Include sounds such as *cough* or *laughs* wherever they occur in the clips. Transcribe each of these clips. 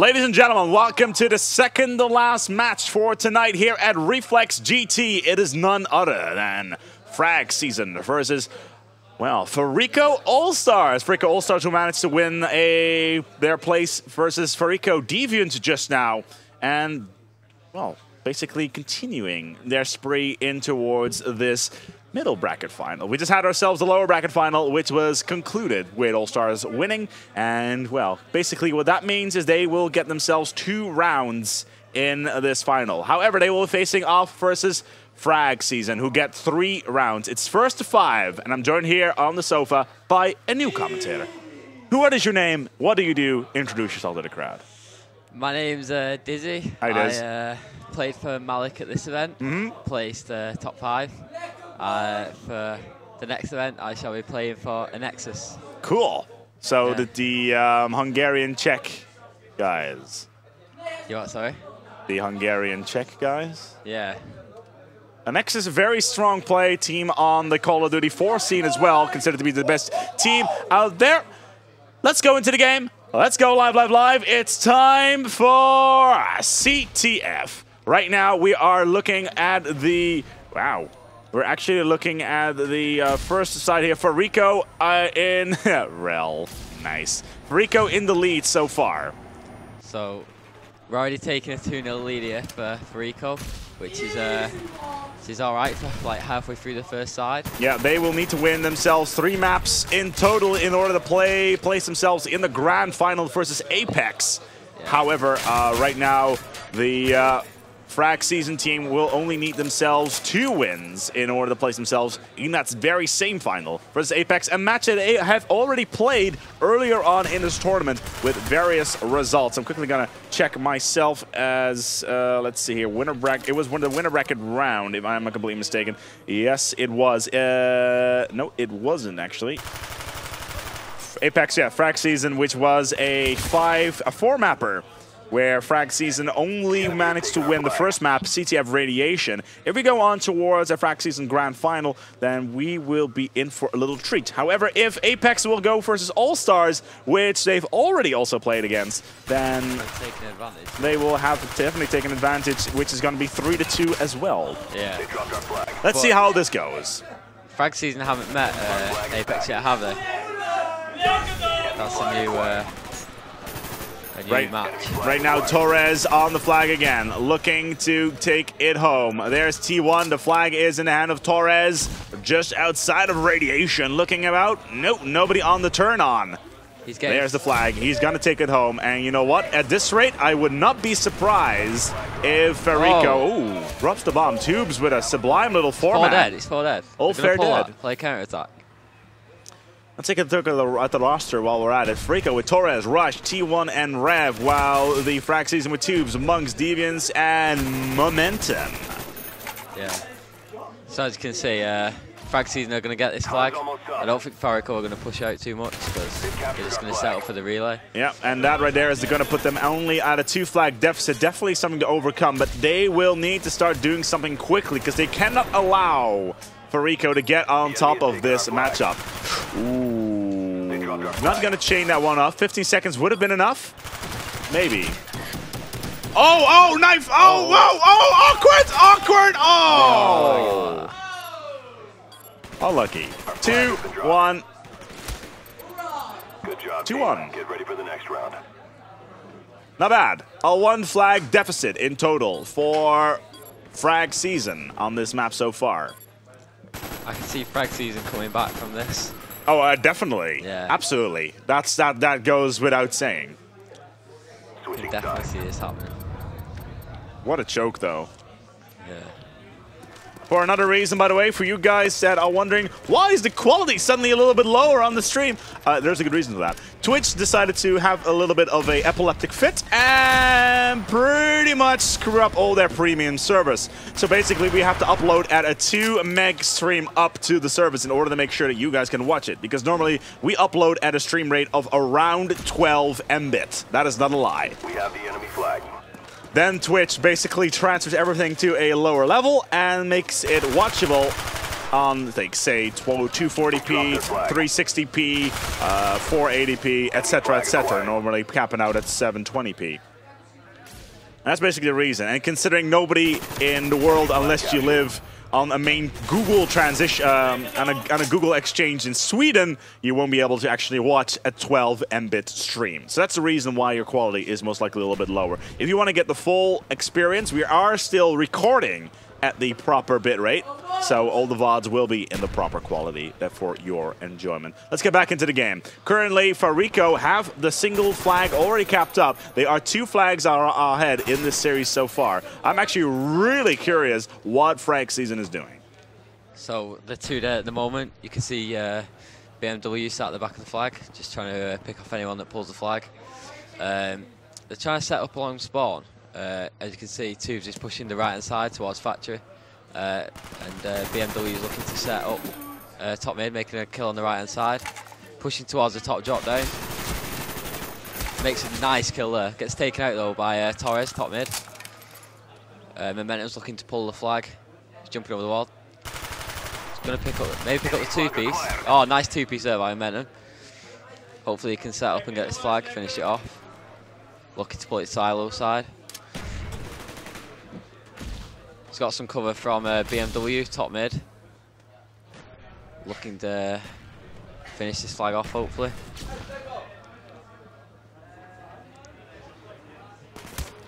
Ladies and gentlemen, welcome to the second to last match for tonight here at Reflex GT. It is none other than Frag Season versus, well, Fariko All-Stars. Fariko All-Stars who managed to win a their place versus Fariko Deviant just now. And, well, basically continuing their spree in towards this middle bracket final. We just had ourselves the lower bracket final, which was concluded with All Stars winning. And, well, basically what that means is they will get themselves two rounds in this final. However, they will be facing off versus Frag Season, who get three rounds. It's first to five, and I'm joined here on the sofa by a new commentator. Who what is your name? What do you do? Introduce yourself to the crowd. My name's uh, Dizzy. Hi, Diz. I uh, played for Malik at this event. Mhm. Placed uh, top five. Uh, for the next event, I shall be playing for a Nexus. Cool. So Yeah. the, the um, Hungarian Czech guys. You what? Sorry. The Hungarian Czech guys. Yeah. And Nexus, a very strong play team on the Call of Duty 4 scene as well, considered to be the best team out there. Let's go into the game. Let's go live, live, live. It's time for CTF. Right now, we are looking at the. Wow. We're actually looking at the uh, first side here for Rico uh, in. *laughs* Rel. Nice. Rico in the lead so far. So we're already taking a 2-0 lead here for, for Rico, which is uh, which is all right for like halfway through the first side. Yeah, they will need to win themselves three maps in total in order to play place themselves in the grand final versus Apex. Yeah. However, uh, right now the uh, Frag season team will only need themselves two wins in order to place themselves in that very same final versus Apex, a match that they have already played earlier on in this tournament with various results. I'm quickly gonna check myself as uh, let's see here, winner bracket. It was one of the winner bracket round, if I'm not completely mistaken. Yes, it was. Uh, no, it wasn't actually. Apex, yeah, Frag Season, which was a five, a four mapper, where Frag Season only managed to win the first map, CTF Radiation. If we go on towards a Frag Season Grand Final, then we will be in for a little treat. However, if Apex will go versus All Stars, which they've already also played against, then We're taking advantage. they will have definitely taken advantage, which is going to be three to two as well. Yeah. Let's see how this goes. Frag season haven't met uh, Apex yet, have they? That's a new, uh, a new Right. match. Right now, Torres on the flag again, looking to take it home. There's T1. The flag is in the hand of Torres, just outside of radiation. Looking about. Nope, nobody on the turn on. He's getting There's the flag. He's going to take it home. And you know what? At this rate, I would not be surprised if Fariko Oh. ooh, drops the bomb. Tubes with a sublime little four format. dead. It's four dead. All They're gonna fair dead. Play counter attack. Let's take a look at the, at the roster while we're at it. Fariko with Torres, Rush, T1, and Rev, while the Frag Season with Tubes, Monks, Deviants, and Momentum. Yeah. So as you can see, uh, Frag season are going to get this flag. I don't think Fariko are going to push out too much because they're just going to settle for the relay. Yeah, and that right there is going to put them only at a two-flag deficit. Definitely something to overcome, but they will need to start doing something quickly because they cannot allow Fariko to get on top of this matchup. Ooh. Not going to chain that one off. 15 seconds would have been enough. Maybe. Oh, oh, knife. Oh, oh. whoa, oh, awkward, awkward. Oh. oh. Unlucky. Two, one. Good job. Two one. Get ready for the next round. Not bad. A one flag deficit in total for frag season on this map so far. I can see Frag season coming back from this. Oh, uh, definitely. Yeah. Absolutely. That's that. That goes without saying. Can definitely see this happening. What a choke, though. For another reason, by the way, for you guys that are wondering why is the quality suddenly a little bit lower on the stream, uh, there's a good reason for that. Twitch decided to have a little bit of a epileptic fit and pretty much screw up all their premium service. So basically, we have to upload at a 2 meg stream up to the service in order to make sure that you guys can watch it. Because normally we upload at a stream rate of around 12 mbit. That is not a lie. We have the enemy flag. Then Twitch basically transfers everything to a lower level and makes it watchable on, like, say, 240p, 360p, uh, 480p, etc., etc. Normally capping out at 720p. That's basically the reason. And considering nobody in the world, unless you live on a main Google transition, um, on, a, on a Google exchange in Sweden, you won't be able to actually watch a 12 Mbit stream. So that's the reason why your quality is most likely a little bit lower. If you want to get the full experience, we are still recording at the proper bitrate. So all the VODs will be in the proper quality for your enjoyment. Let's get back into the game. Currently, Fariko have the single flag already capped up. They are two flags ahead in this series so far. I'm actually really curious what Frag Season is doing. So the two there at the moment, you can see uh, BMW sat at the back of the flag, just trying to uh, pick off anyone that pulls the flag. Um, they're trying to set up along spawn. Uh, as you can see, Tubes is pushing the right hand side towards factory. Uh, and uh, BMW is looking to set up uh, top mid, making a kill on the right hand side. Pushing towards the top drop down. Makes a nice kill there. Gets taken out though by uh, Torres, top mid. Uh, Momentum's looking to pull the flag. He's jumping over the wall. He's going to pick up, maybe pick up the two piece. Oh, nice two piece there by Momentum. Hopefully he can set up and get his flag, finish it off. Looking to pull it silo side. He's got some cover from uh, BMW, top mid. Looking to finish this flag off, hopefully.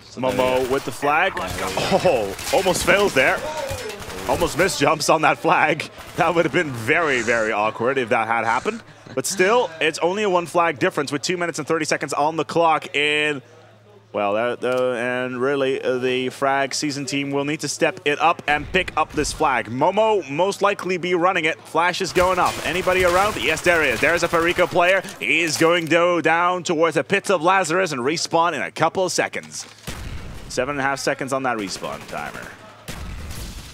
So Momo with the flag. Oh, almost fails there. Almost missed jumps on that flag. That would have been very, very awkward if that had happened. But still, it's only a one flag difference with 2 minutes and 30 seconds on the clock in well, uh, uh, and really, uh, the Frag season team will need to step it up and pick up this flag. Momo most likely be running it. Flash is going up. Anybody around? Yes, there is. There's a Fariko player. He is going to down towards the pits of Lazarus and respawn in a couple of seconds. Seven and a half seconds on that respawn timer.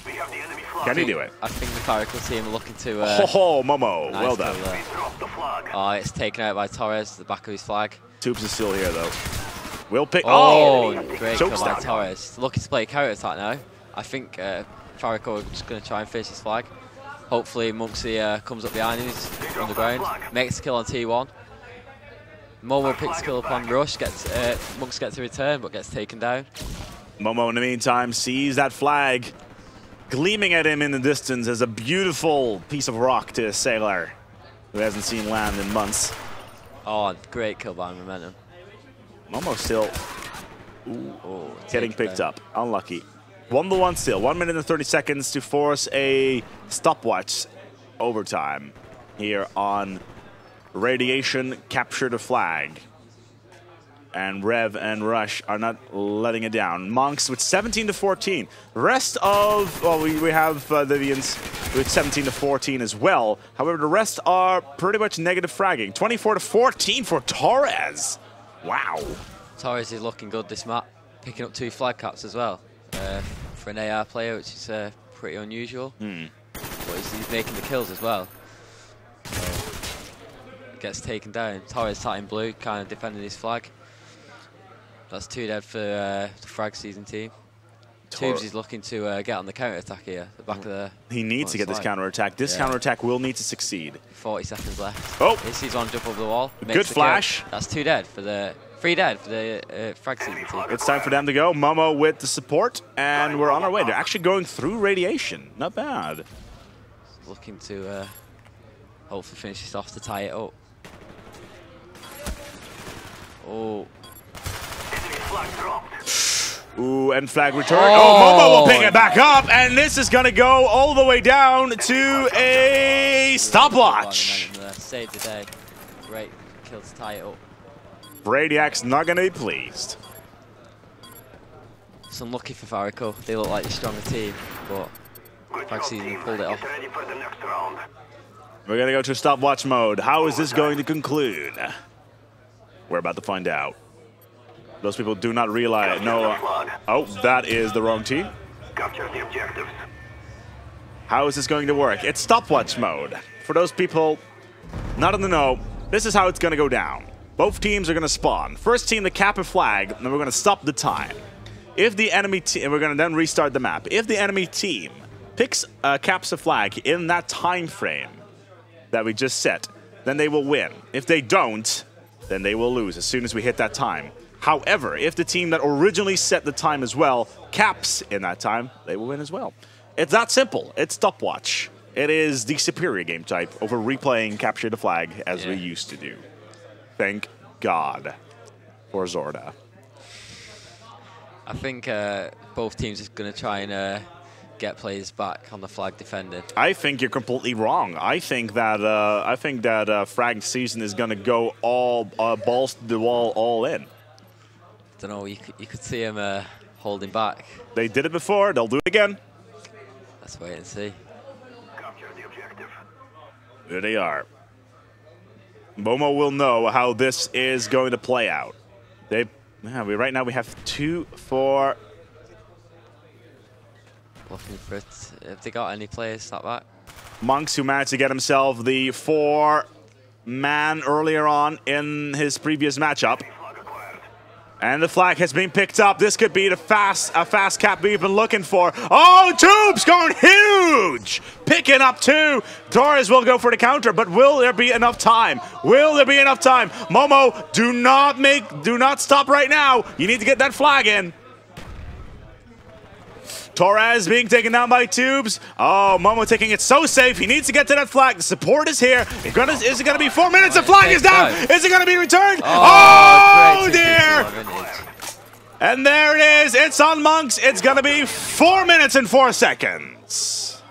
We have the enemy flag. Can he do it? I think the Caracal team are looking to. Uh, Oh, Momo. nice well done. there. Drop. Oh, it's taken out by Torres, the back of his flag. Tubes is still here, though. Will pick. Oh, Oh! great Choke kill by. Torres. Looking to play a counter attack now. I think uh, Fariko is just going to try and finish his flag. Hopefully Monksy uh, comes up behind him, he's on the ground, makes a kill on T1. Momo picks a kill up on Rush, gets uh, Monks gets a return but gets taken down. Momo, in the meantime, sees that flag gleaming at him in the distance as a beautiful piece of rock to a sailor who hasn't seen land in months. Oh, great kill by Momentum. Momo still Oh, getting picked up. Unlucky. One to one still. One minute and 30 seconds to force a stopwatch overtime here on Radiation Capture the Flag. And Rev and Rush are not letting it down. Monks with 17 to 14. Rest of, well, we, we have uh, Vivians with 17 to 14 as well. However, the rest are pretty much negative fragging. 24 to 14 for Torres. Wow. Torres is looking good this map, picking up two flag caps as well uh, for an AR player, which is uh, pretty unusual. Hmm. But he's, he's making the kills as well. Gets taken down. Torres sat in blue, kind of defending his flag. That's two dead for uh, the frag season team. Tor- Tubes is looking to uh, get on the counter attack here, the back of the. He needs to the get this counter attack. This Yeah. counter attack will need to succeed. 40 seconds left. Oh. this sees on jump over the wall. Good makes the kill. flash. That's two dead for the. Three dead for the uh, frag team. It's time for them to go. Momo with the support, and we're on our way. They're actually going through radiation. Not bad. looking to uh, hopefully finish this off to tie it up. Oh, Enemy flag dropped. Ooh, and flag return. Oh, Momo will pick Oh. it back up, and this is going to go all the way down to a stopwatch. Saved the day. Great kill to tie it up. Not going to be pleased. It's unlucky for Fariko. They look like the stronger team, but Good Frag job, season team. pulled it off. Get ready for the next round. We're going to go to stopwatch mode. How is this going to conclude? We're about to find out. Those people do not realize. No. oh, that is the wrong team. Capture the objectives. How is this going to work? It's stopwatch mode. For those people not in the know, this is how it's going to go down. Both teams are going to spawn. First team to cap a flag, and then we're going to stop the time. If the enemy team, we're going to then restart the map. If the enemy team picks uh, caps a flag in that time frame that we just set, then they will win. If they don't, then they will lose as soon as we hit that time. However, if the team that originally set the time as well caps in that time, they will win as well. It's that simple. It's stopwatch. It is the superior game type over replaying capture the flag as we used to do. Thank God for Zorda. I think uh, both teams are going to try and uh, get players back on the flag defending. I think you're completely wrong. I think that uh, I think that uh, Frag season is gonna go all uh, balls to the wall, all in. Don't know. You could, you could see him uh, holding back. They did it before. They'll do it again. Let's wait and see. Capture the objective. There they are. Momo will know how this is going to play out. They, yeah, we right now we have two, four. Looking for it. Have they got any players like that? monks who managed to get himself the four man earlier on in his previous matchup. And the flag has been picked up. This could be the fast a fast cap we've been looking for. Oh, Tubes going huge! Picking up two. Torres will go for the counter, but will there be enough time? Will there be enough time? Momo, do not make do not stop right now. You need to get that flag in. Torres being taken down by Tubes. Oh, Momo taking it so safe. He needs to get to that flag. The support is here. It's gonna- is it going to be four minutes? The flag is down. Is it going to be returned? Oh, great dear. And there it is. It's on Monks. It's going to be four minutes and four seconds.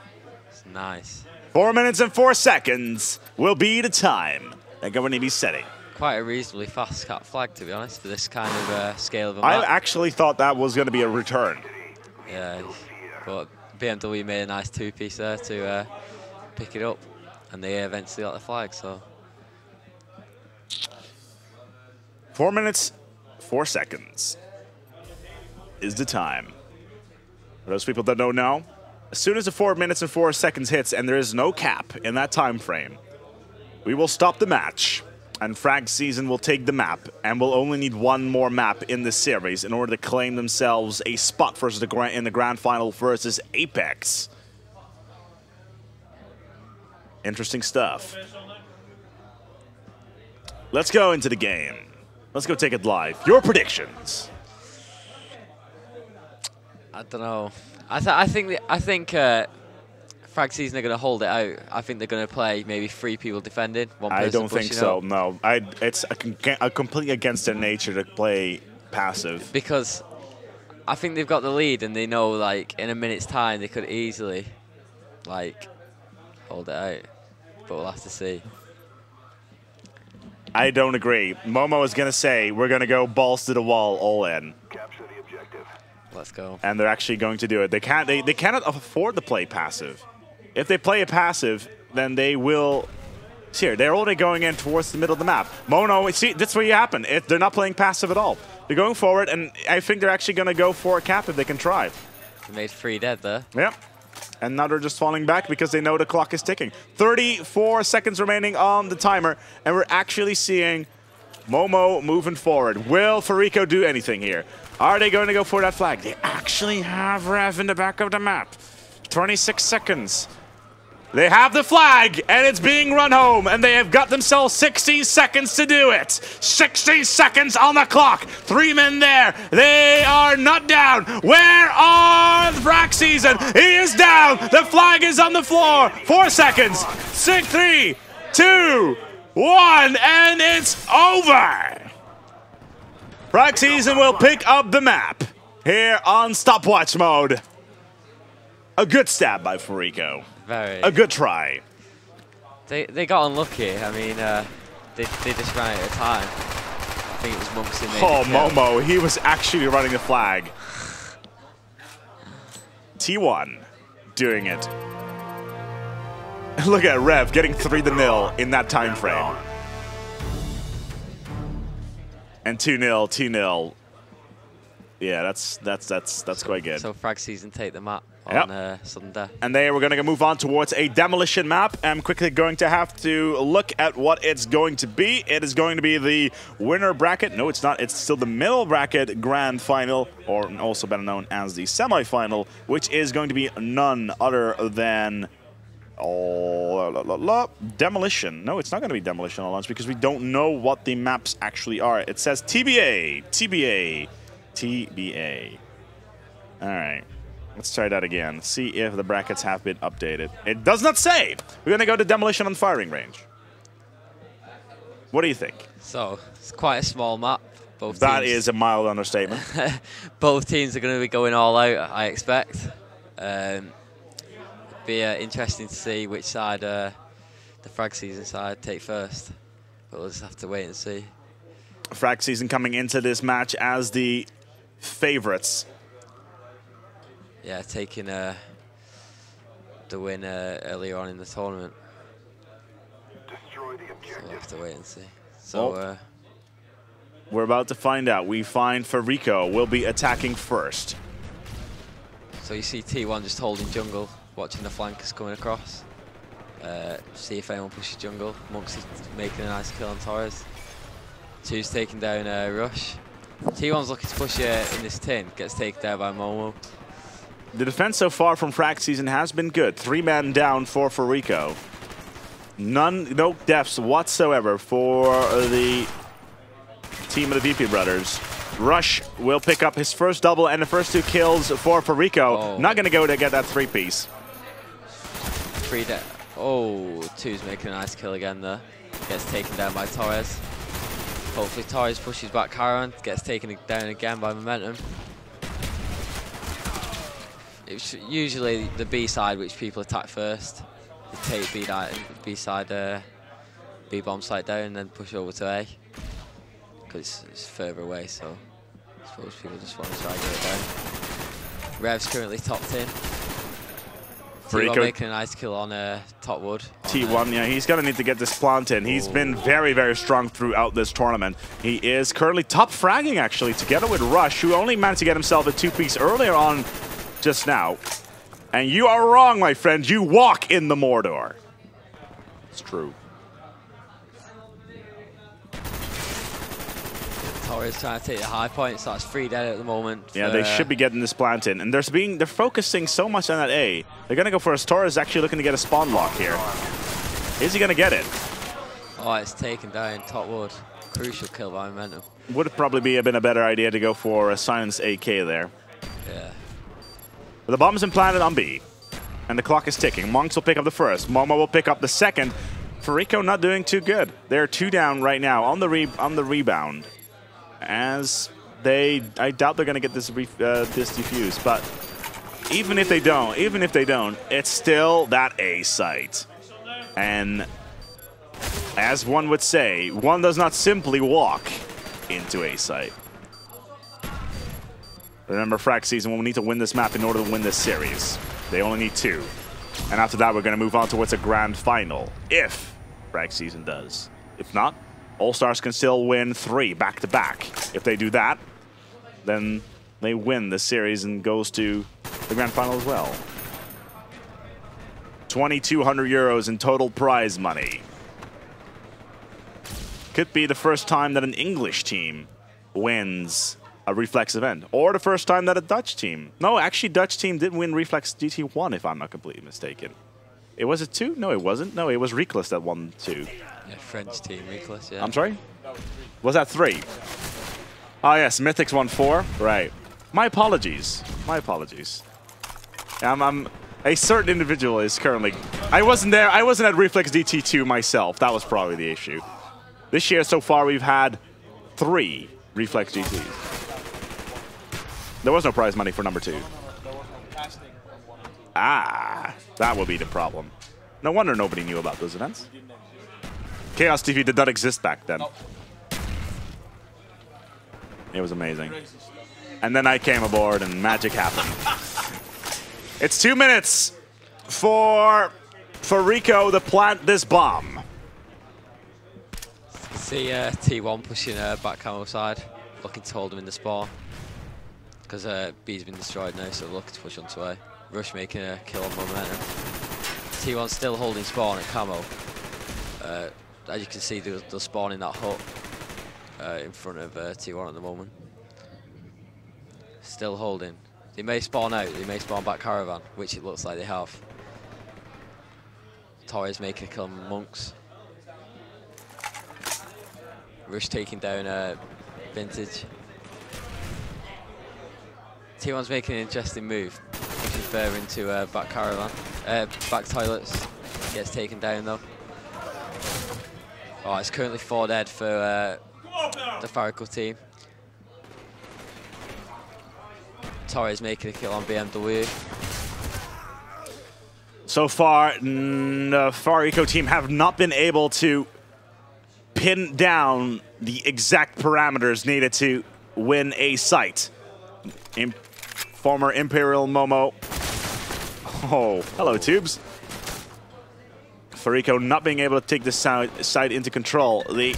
It's nice. Four minutes and four seconds will be the time they're going to be setting. Quite a reasonably fast cut flag, to be honest, for this kind of uh, scale of a I map. actually thought that was going to be a return. Yeah, but BMW made a nice two-piece there to uh, pick it up, and they eventually got the flag. So Four minutes, four seconds is the time. For those people that don't know, as soon as the four minutes and four seconds hits and there is no cap in that time frame, we will stop the match and Frag Season will take the map and will only need one more map in the series in order to claim themselves a spot versus the in the grand final versus Apex. Interesting stuff. Let's go into the game. Let's go take it live. Your predictions. I don't know. I, th- I think th- I think uh, Frag Season are going to hold it out. I think they're going to play maybe three people defending. One I don't think so. up. No, I. It's a, a completely against their nature to play passive. because I think they've got the lead and they know like in a minute's time they could easily like hold it out. But we'll have to see. I don't agree. Momo is gonna say we're gonna go balls to the wall, all in, Capture the objective. Let's go. and they're actually going to do it. They can't. They, they cannot afford to play passive. If they play a passive, then they will. See here, they're already going in towards the middle of the map. Mono, see, that's where you happen. They're not playing passive at all. They're going forward, and I think they're actually going to go for a cap if they can try. They made three dead there. Yep. And now they're just falling back because they know the clock is ticking. 34 seconds remaining on the timer, and we're actually seeing Momo moving forward. Will Fariko do anything here? Are they going to go for that flag? They actually have Rev in the back of the map. 26 seconds. They have the flag, and it's being run home, and they have got themselves 60 seconds to do it. 60 seconds on the clock. Three men there. They are not down. Where are the frag season? He is down. The flag is on the floor. Four seconds. Six, three, two, one, and it's over. Frag season will pick up the map here on stopwatch mode. A good stab by Fariko. Very. A good try. They they got unlucky. I mean, uh, they they just ran out of time. I think it was Monks in there. Oh. Momo, he was actually running the flag. T1 doing it. Look at Rev getting 3 to nil in that time frame. And 2 0, 2 0. Yeah, that's that's that's that's quite good. So Frag Season take the map Yep. on uh, death. And there we're going to move on towards a demolition map. I'm quickly going to have to look at what it's going to be. It is going to be the winner bracket. No, it's not. It's still the middle bracket grand final, or also better known as the semifinal, which is going to be none other than Oh, la, la, la, la. demolition. No, it's not going to be demolition on launch because we don't know what the maps actually are. It says TBA, TBA, TBA. All right. Let's try that again. See if the brackets have been updated. It does not say. We're going to go to demolition on firing range. What do you think? So it's quite a small map. Both That teams, is a mild understatement. *laughs* both teams are going to be going all out. I expect. Um, be uh, interesting to see which side uh, the frag season side take first. But we'll just have to wait and see. Frag season coming into this match as the favorites. Yeah, taking uh, the win uh, earlier on in the tournament. Destroy the So we'll have to wait and see. So. Well, Uh, We're about to find out. We find Fariko will be attacking first. So you see T1 just holding jungle, watching the flankers coming across. Uh, see if anyone pushes jungle. Monks is making a nice kill on Torres. Two's taking down uh, Rush. T1's looking to push uh, in this tin, gets taken down by Momo. The defense so far from Frag season has been good. Three men down for Fariko. None, no deaths whatsoever for the team of the VP brothers. Rush will pick up his first double and the first two kills for Fariko. Oh. Not going to go to get that three piece. Three de Oh, Two's making a nice kill again there. Gets taken down by Torres. Hopefully Torres pushes back Caron, gets taken down again by Momentum. It's usually the B side which people attack first. They take B, B side, uh, B bomb site down and then push over to A. Because it's, it's further away, so I suppose people just want to try and get it down. Rev's currently topped in. T1 making a nice kill on uh, top wood. uh, T1, yeah, he's going to need to get this plant in. He's been very, very strong throughout this tournament. He is currently top fragging, actually, together with Rush, who only managed to get himself a two-piece earlier on just now. And you are wrong, my friend. You walk in the Mordor. It's true. Torres trying to take the high point, so that's free dead at the moment. Yeah, for, they uh, should be getting this plant in. And there's being they're focusing so much on that A. They're going to go for a Torres actually looking to get a spawn lock here. Is he going to get it? Oh, it's taken down top wood. Crucial kill by Momentum. Would probably be a been a better idea to go for a Silence AK there. Yeah. But the bomb's implanted on B. And the clock is ticking. Monks will pick up the first. Momo will pick up the second. Fariko not doing too good. They're two down right now on the re on the rebound. As they, I doubt they're gonna get this uh, this defused. But even if they don't, even if they don't, it's still that A site. And as one would say, one does not simply walk into A site. Remember, Frag season, we need to win this map in order to win this series. They only need two. And after that, we're going to move on towards a grand final. If Frag season does. If not, All Stars can still win three back to back. If they do that, then they win the series and goes to the grand final as well. 2,200 euros in total prize money. Could be the first time that an English team wins a Reflex event. Or the first time that a Dutch team. No, actually, Dutch team didn't win Reflex GT1, if I'm not completely mistaken. It was it two? No, it wasn't. No, it was Reckless that won two. Yeah, French team, Reckless, yeah. I'm sorry? Was that three? Oh, yes, Mythics won four. Right. My apologies. My apologies. I'm, I'm, a certain individual is currently... I wasn't there. I wasn't at Reflex GT2 myself. That was probably the issue. This year, so far, we've had three Reflex GTs. There was no prize money for number two. Ah, that would be the problem. No wonder nobody knew about those events. Kaos TV did not exist back then. It was amazing. And then I came aboard and magic happened. *laughs* it's two minutes for, for Rico to plant this bomb. See uh, T1 pushing uh, back camo side, looking to hold him in the spawn. Because uh, B's been destroyed now, so looking to push onto A. Rush making a kill on momentum. T1 still holding spawn at camo. Uh, as you can see, they're, they're spawning that hut uh, in front of uh, T1 at the moment. Still holding. They may spawn out, they may spawn back caravan, which it looks like they have. Torres making a kill on Monks. Rush taking down uh, Vintage. T1's making an interesting move. Pushing further into uh, back caravan. Uh, back toilets. Gets taken down though. Oh, it's currently 4 dead for uh, the Fariko team. Torres making a kill on BMW. So far, the Fariko team have not been able to pin down the exact parameters needed to win a site. Former Imperial Momo. Oh, hello, Tubes. Fariko not being able to take this side into control. The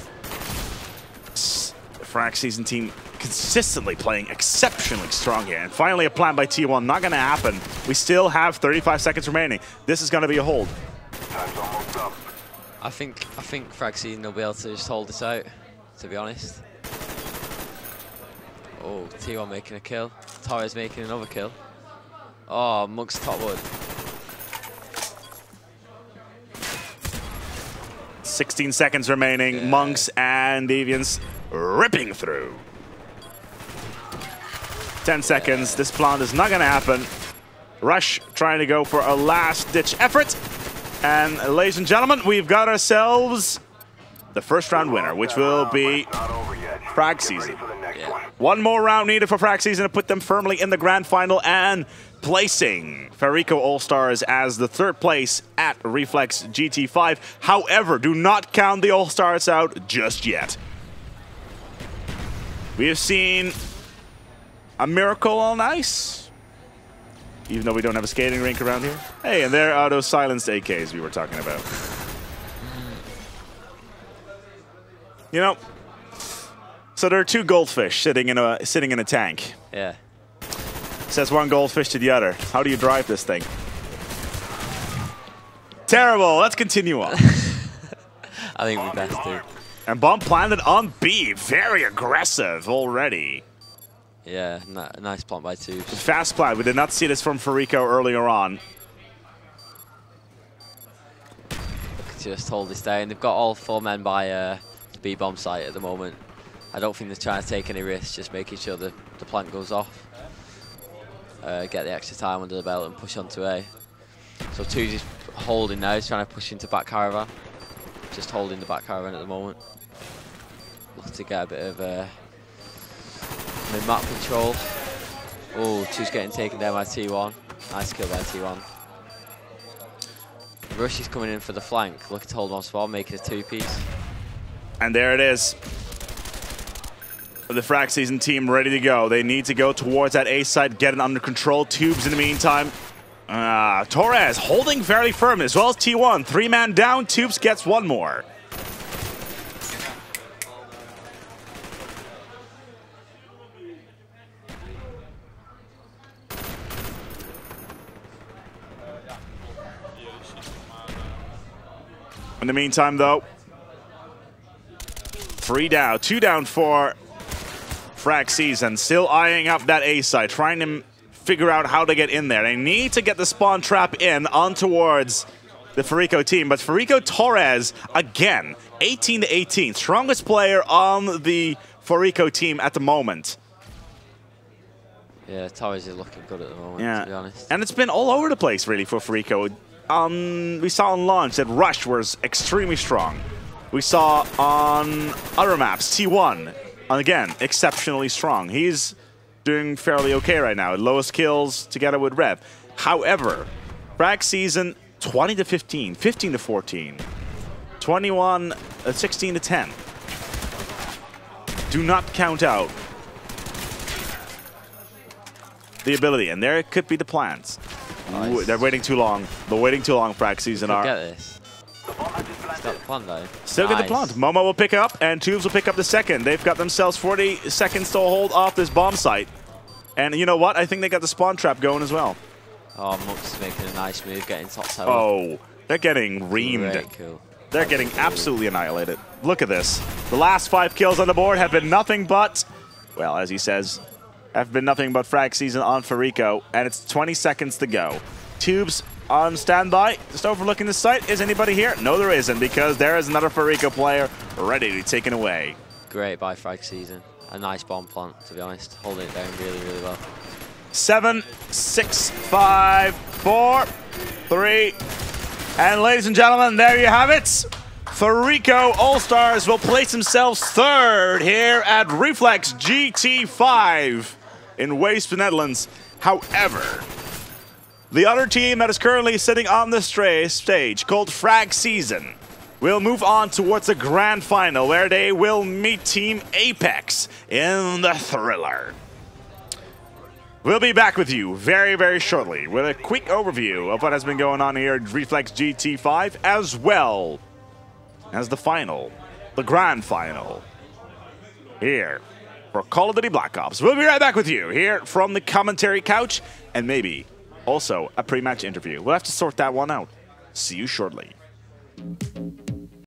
Frag season team consistently playing exceptionally strong here. And finally a plan by T1. Not going to happen. We still have 35 seconds remaining. This is going to be a hold. I think I think Frag Season will be able to just hold this out, to be honest. Oh, T1 making a kill. Torres making another kill. Oh, Monk's top wood. 16 seconds remaining. Yeah. Monks and Deviants ripping through. 10 seconds. This plant is not going to happen. Rush trying to go for a last-ditch effort. And ladies and gentlemen, we've got ourselves the first round winner, which will be It's not over yet. Frag season. for the next Yeah. One. more round needed for season to put them firmly in the grand final and placing Fariko All-Stars as the third place at Reflex GT5. However, do not count the All-Stars out just yet. We have seen a miracle on ice, even though we don't have a skating rink around here. Hey, and there are those silenced AKs we were talking about. You know, so there are two goldfish sitting in a sitting in a tank. Yeah. Says one goldfish to the other. How do you drive this thing? Terrible. Let's continue on. *laughs* I think we best do. and bomb planted on B. Very aggressive already. Yeah, nice plant by two. Fast plant. We did not see this from Fariko earlier on. Just hold this down. They've got all four men by uh, the B bomb site at the moment. I don't think they're trying to take any risks, just making sure the, the plant goes off. Uh, get the extra time under the belt and push on to A. So Tubes is holding now, he's trying to push into back caravan. Just holding the back caravan at the moment. Looking to get a bit of uh, map control. Oh, Two's getting taken down by T1. Nice kill by T1. Rush is coming in for the flank, looking to hold on spot, making a two-piece. And there it is. The Frag Season team ready to go. They need to go towards that A side, get it under control. Tubes in the meantime. Ah, Torres holding fairly firm as well as T1. Three man down. Tubes gets one more. In the meantime, though, three down, two down for Frag Season. Still eyeing up that A side, trying to figure out how to get in there. They need to get the spawn trap in on towards the Fariko team, but Fariko Torres, again, 18 to 18, strongest player on the Fariko team at the moment. Yeah, Torres is looking good at the moment, Yeah, to be honest. and it's been all over the place really for Fariko. Um, we saw on launch that Rush was extremely strong. We saw on other maps T1, and again, exceptionally strong. He's doing fairly okay right now. Lowest kills together with Rev. However, Frag season 20 to 15, 15 to 14, 21, uh, 16 to 10. Do not count out the ability, and there could be the plans. Nice. they're waiting too long. They're waiting too long, Frag season are. get this. Is that the plan though? Still get the plant. Momo will pick up, and Tubes will pick up the second. They've got themselves 40 seconds to hold off this bomb site. And you know what? I think they got the spawn trap going as well. Oh, Mux is making a nice move, getting top tower. Oh, they're getting reamed. They're getting absolutely annihilated. Look at this. The last five kills on the board have been nothing but, well, as he says, have been nothing but frag season on Fariko, and it's 20 seconds to go. Tubes on standby, just overlooking the site. Is anybody here? No, there isn't, because there is another Fariko player ready to be taken away. Great by Frag Season. A nice bomb plant, to be honest. Holding it down really, really well. Seven, six, five, four, three, and ladies and gentlemen, there you have it. Fariko All-Stars will place themselves third here at Reflex GT5 in Weesp, Netherlands. However, the other team that is currently sitting on the stage, called Frag Season, will move on towards the grand final where they will meet Team Apex in the Thriller. We'll be back with you very, very shortly with a quick overview of what has been going on here at Reflex GT5 as well as the final, the grand final, here for Call of Duty Black Ops. We'll be right back with you here from the commentary couch and maybe also a pre-match interview. We'll have to sort that one out. See you shortly.